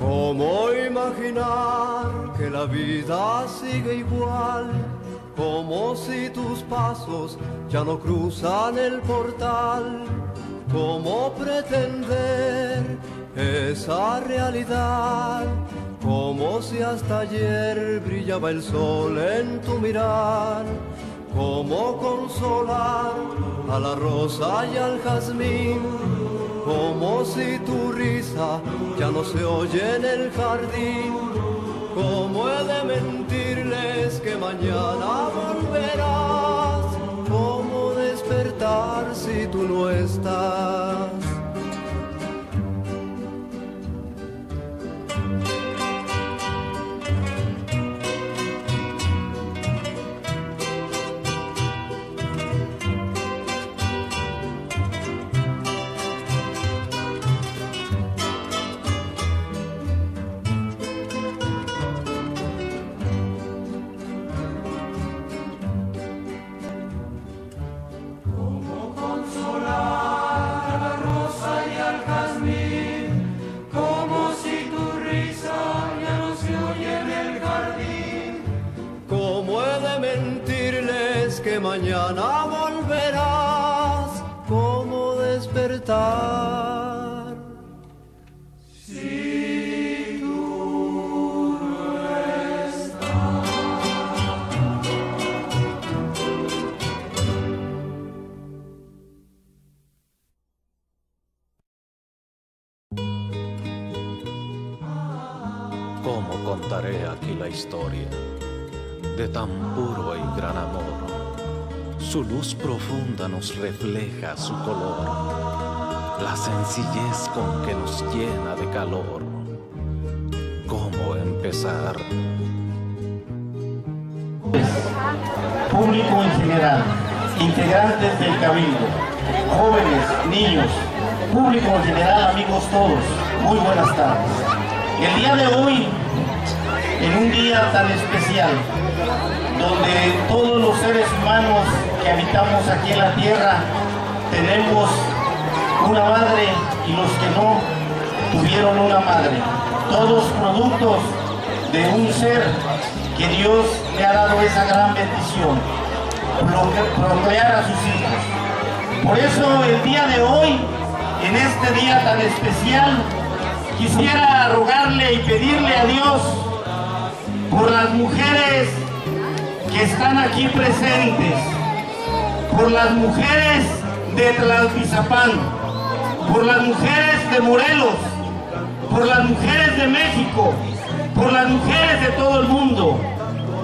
¿Cómo imaginar que la vida sigue igual? Como si tus pasos ya no cruzan el portal. ¿Cómo pretender esa realidad? Como si hasta ayer brillaba el sol en tu mirar. ¿Cómo consolar a la rosa y al jazmín? Como si tu risa ya no se oye en el jardín. ¿Cómo he de mentirles que mañana que mañana volverás? ¿Cómo despertar? ¿Cómo contaré aquí la historia de tan puro y gran amor? Su luz profunda nos refleja su color, la sencillez con que nos llena de calor. ¿Cómo empezar? público en general, integrantes del Cabildo, jóvenes, niños, público en general, amigos todos, muy buenas tardes. El día de hoy, en un día tan especial, donde todos los seres humanos que habitamos aquí en la tierra tenemos una madre y los que no tuvieron una madre, todos productos de un ser que Dios le ha dado esa gran bendición, pro- procrear a sus hijos. Por eso el día de hoy, en este día tan especial, quisiera rogarle y pedirle a Dios por las mujeres que están aquí presentes, por las mujeres de Tlaltizapán, por las mujeres de Morelos, por las mujeres de México, por las mujeres de todo el mundo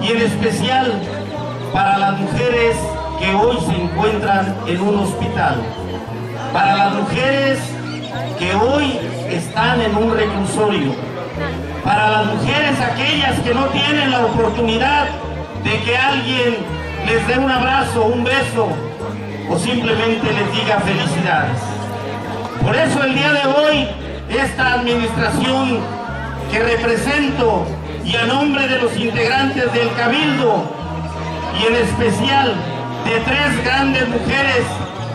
y en especial para las mujeres que hoy se encuentran en un hospital, para las mujeres que hoy están en un reclusorio, para las mujeres aquellas que no tienen la oportunidad de que alguien les dé un abrazo, un beso o simplemente les diga felicidades. Por eso el día de hoy, esta administración que represento y a nombre de los integrantes del Cabildo y en especial de tres grandes mujeres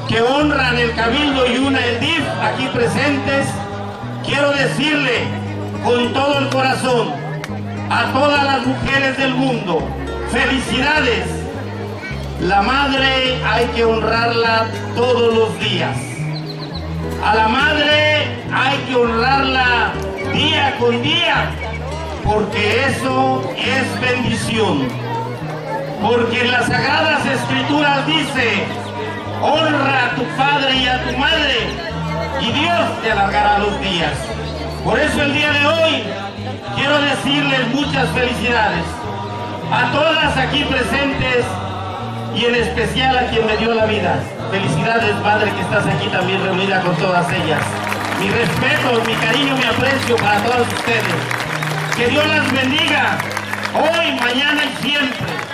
que honran el Cabildo y una el DIF aquí presentes, quiero decirle con todo el corazón a todas las mujeres del mundo, felicidades. La madre hay que honrarla todos los días. A la madre hay que honrarla día con día, porque eso es bendición. Porque en las sagradas escrituras dice, honra a tu padre y a tu madre, y Dios te alargará los días. Por eso el día de hoy quiero decirles muchas felicidades a todas aquí presentes y en especial a quien me dio la vida. Felicidades, madre, que estás aquí también reunida con todas ellas. Mi respeto, mi cariño, mi aprecio para todas ustedes. Que Dios las bendiga, hoy, mañana y siempre.